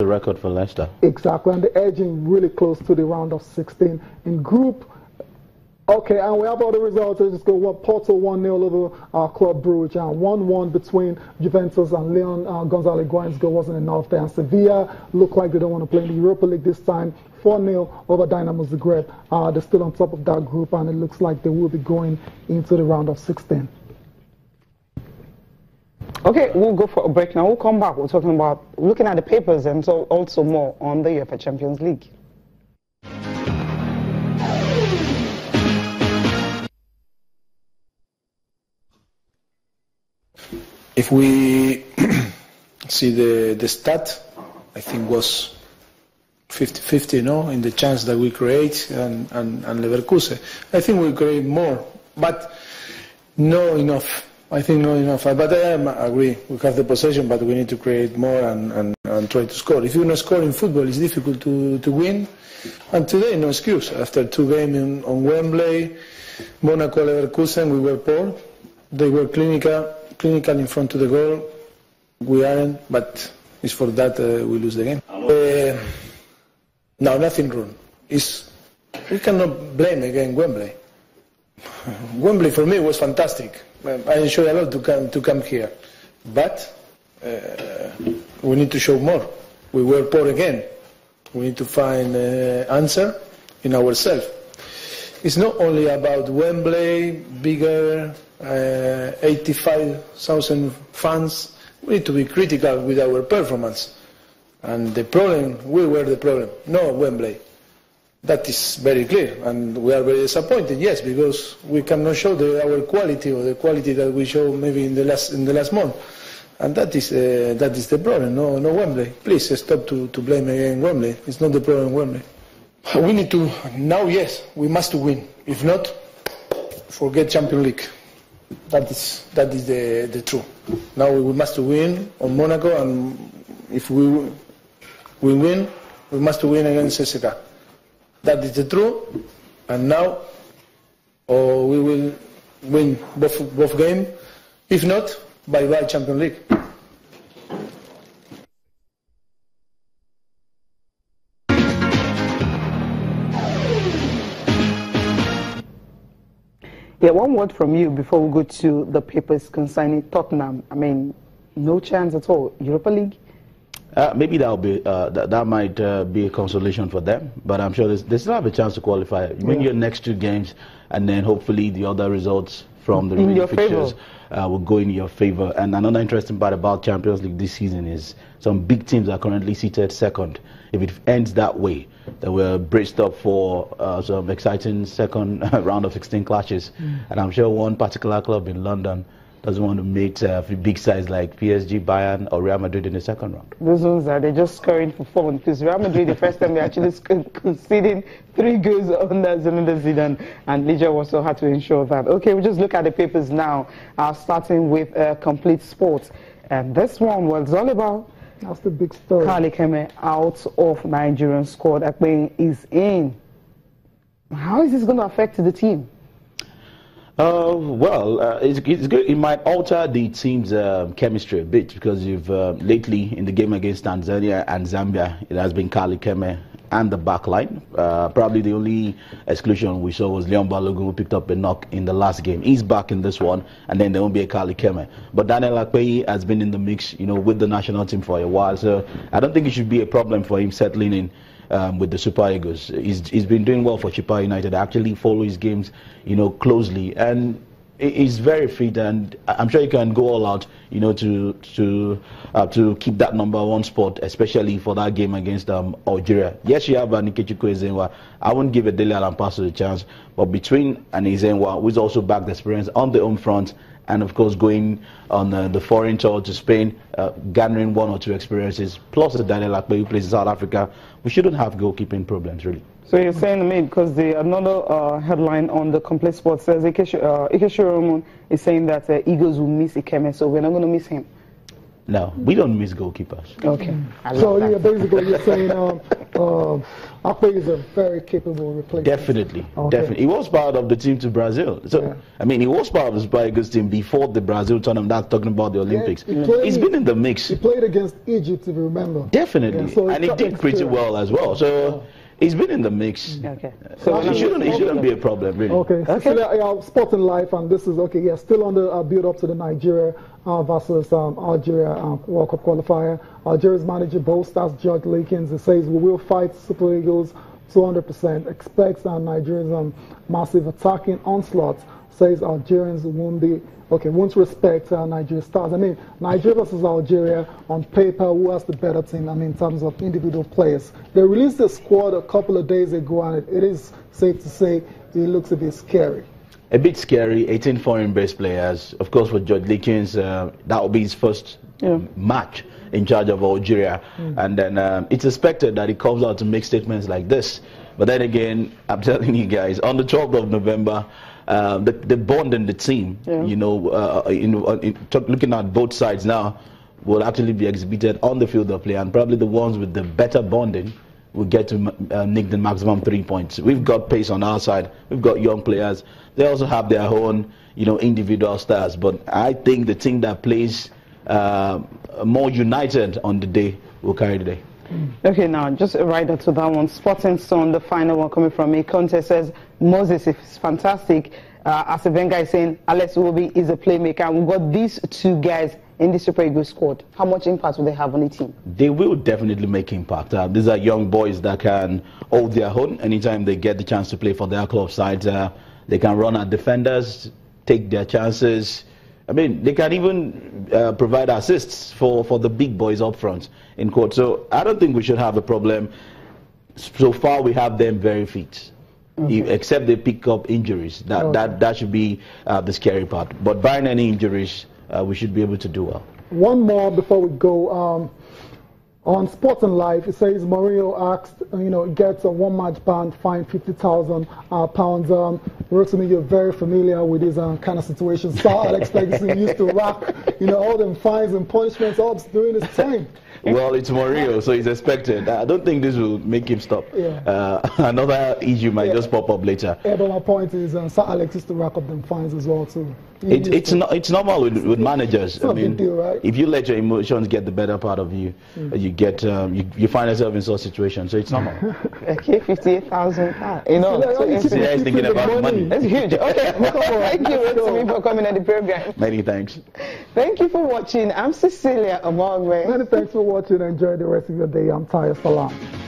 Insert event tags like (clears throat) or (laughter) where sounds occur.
the record for Leicester. Exactly, and they're edging really close to the round of 16. In Group Okay, and we have all the results. Let's just go. What Porto 1 0 over uh, Club Brugge, and 1 1 between Juventus and Lyon uh, Gonzalo Higuain's goal wasn't enough there. And Sevilla look like they don't want to play in the Europa League this time. 4 0 over Dynamo Zagreb. Uh, they're still on top of that group, and it looks like they will be going into the round of 16. Okay, we'll go for a break now. We'll come back. We're talking about looking at the papers and so also more on the UEFA Champions League. If we (clears throat) see the the stat, I think was 50-50, no, in the chance that we create and, and, and Leverkusen. I think we create more, but no enough. I think not enough. But I agree. We have the possession, but we need to create more and, and, and try to score. If you not score in football, it's difficult to, to win. And today, no excuse. After two games on Wembley, Monaco, Leverkusen, we were poor. They were clinical clinical in front of the goal. We aren't, but it's for that uh, we lose the game. Uh, no, nothing wrong. It's, we cannot blame again Wembley. (laughs) Wembley for me was fantastic. I enjoy a lot to come to come here, but uh, we need to show more. We were poor again. We need to find uh, answer in ourselves. It's not only about Wembley, bigger uh, 85,000 fans, we need to be critical with our performance. And the problem, we were the problem, no Wembley. That is very clear, and we are very disappointed. Yes, because we cannot show the, our quality or the quality that we show maybe in the last in the last month, and that is uh, that is the problem. No, no Wembley. Please stop to, to blame again Wembley. It's not the problem Wembley. We need to now. Yes, we must win. If not, forget Champions League. That is that is the the truth. Now we must win on Monaco, and if we we win, we must win against CSKA. That is true. And now, or we will win both both games. If not, bye bye Champions League. Yeah, one word from you before we go to the papers concerning Tottenham. I mean, no chance at all. Europa League? Uh, maybe that'll be uh, that, that might uh, be a consolation for them, but I'm sure they still have a chance to qualify. Win yeah. your next two games, and then hopefully the other results from the remaining fixtures uh, will go in your favor. And another interesting part about Champions League this season is some big teams are currently seated second. If it ends that way, that we're braced up for uh, some exciting second (laughs) round of 16 clashes. Mm. And I'm sure one particular club in London doesn't want to meet uh, big sides like PSG, Bayern, or Real Madrid in the second round. Those ones are they're just scoring for fun because Real Madrid the first time they actually (laughs) conceding three goals under Zinedine Zidane, and Liga also had to ensure that. Okay, we just look at the papers now, uh, starting with uh, complete sports, and this one was all about that's the big story. Carl Ikeme out of Nigerian squad. Akpeyi is in. How is this going to affect the team? Uh, well, uh, it's, it's, good. It might alter the team's uh, chemistry a bit because you've uh, lately in the game against Tanzania and Zambia, it has been Carl Ikeme and the back line. Uh, probably the only exclusion we saw was Leon Balogun who picked up a knock in the last game. He's back in this one, and then there won't be a Carl Ikeme. But Daniel Akpeyi has been in the mix, you know, with the national team for a while, so I don't think it should be a problem for him settling in. Um, with the Super Eagles, he's, he's been doing well for Chippa United. I actually follow his games, you know, closely, and he's very fit, and I'm sure he can go all out, you know, to to uh, to keep that number one spot, especially for that game against um, Algeria. Yes, you have uh, Ikechukwu Ezenwa. I won't give a Dele Alan a chance, but between and Ezenwa, who's also back the experience on the home front, and of course going on uh, the foreign tour to Spain, uh, gathering one or two experiences, plus the Daniel Akpe who plays in South Africa, we shouldn't have goalkeeping problems really. So you're saying to me, because the another uh, headline on the Complete Sports says Ike, uh, is saying that uh, Eagles will miss Ikeme, so we're not going to miss him. No, we don't miss goalkeepers. Okay. So yeah, basically you're saying um, uh, Akpe is a very capable replacement. Definitely, Okay. definitely. He was part of the team to Brazil. So, Yeah. I mean, he was part of the Super team before the Brazil tournament. That's talking about the Olympics. he played- He's been in the mix. He played against Egypt, if you remember. Definitely, Yeah, so and he did pretty well as well. So he's been in the mix. Okay. So we're it shouldn't, it shouldn't be a problem, really. Okay, Cecilia, yeah, Sporting Life, and this is okay. Yeah, still on the uh, build up to the Nigeria uh, versus um, Algeria uh, World Cup qualifier. Algeria's manager boasts Georges Leekens. and says we will fight Super Eagles 200%. Expects uh, Nigeria's um, massive attacking onslaught. Says Algerians won't be okay. Won't respect uh, Nigeria stars. I mean, Nigeria versus Algeria on paper, who has the better team? I mean, in terms of individual players. They released the squad a couple of days ago, and it, it is safe to say it looks a bit scary. A bit scary. 18 foreign-based players. Of course, for Georges Leekens, uh, that will be his first Yeah. match in charge of Algeria, Hmm. and then um, it's expected that he comes out to make statements like this. But then again, I'm (laughs) telling you guys, on the 12th of November, uh, the, the bond in the team, Yeah. you know, uh, in, uh, in, talk- looking at both sides now, will actually be exhibited on the field of play, and probably the ones with the better bonding will get to uh, nick the maximum three points. We've got pace on our side. We've got young players. They also have their own, you know, individual stars. But I think the team that plays uh, more united on the day will carry the day. Okay, now just a rider to that one. Sporting Sun, the final one coming from me. Conte says Moses is fantastic. Uh, as Wenger is saying, Alex Iwobi is a playmaker. We've got these two guys in the Super Eagles squad. How much impact will they have on the team? They will definitely make impact. Uh, these are young boys that can hold their own anytime they get the chance to play for their club sides. Uh, they can run at defenders, take their chances. I mean, they can even uh, provide assists for, for the big boys up front in court. So I don't think we should have a problem. So far, we have them very fit. You- Except they pick up injuries. That, that, that should be uh, the scary part. But barring any injuries, uh, we should be able to do well. One more before we go. Um, on Sports and Life, it says Mourinho asked, uh, you know, gets a one-match ban, fine 50,000 uh, pounds. Um, Rotimi, you're very familiar with these um, kind of situations. Sir Alex Ferguson used to rack, you know, all them fines and punishments up during his time. Well, it's Mario, so he's expected. I don't think this will make him stop. Yeah. Uh, (laughs) another issue might Yeah. just pop up later. Yeah, but my point is, uh, Sir Alex used to rack up them fines as well too. It, it's to- not. It's normal with, with managers. It's not a big deal, right? if you let your emotions get the better part of you, Mm. you get um, you, you find yourself in such situations. So it's normal. (laughs) Okay, 58,000 pounds. You know, Yeah, so only it's, keep- Yeah, he's thinking about money. it's huge. Okay, (laughs) Come on, thank you, let's go. Rotimi, for coming on the program. Many thanks. Thank you for watching. I'm Cecilia Amogwe. Many thanks for watching. Enjoy the rest of your day. I'm Tyre Salam.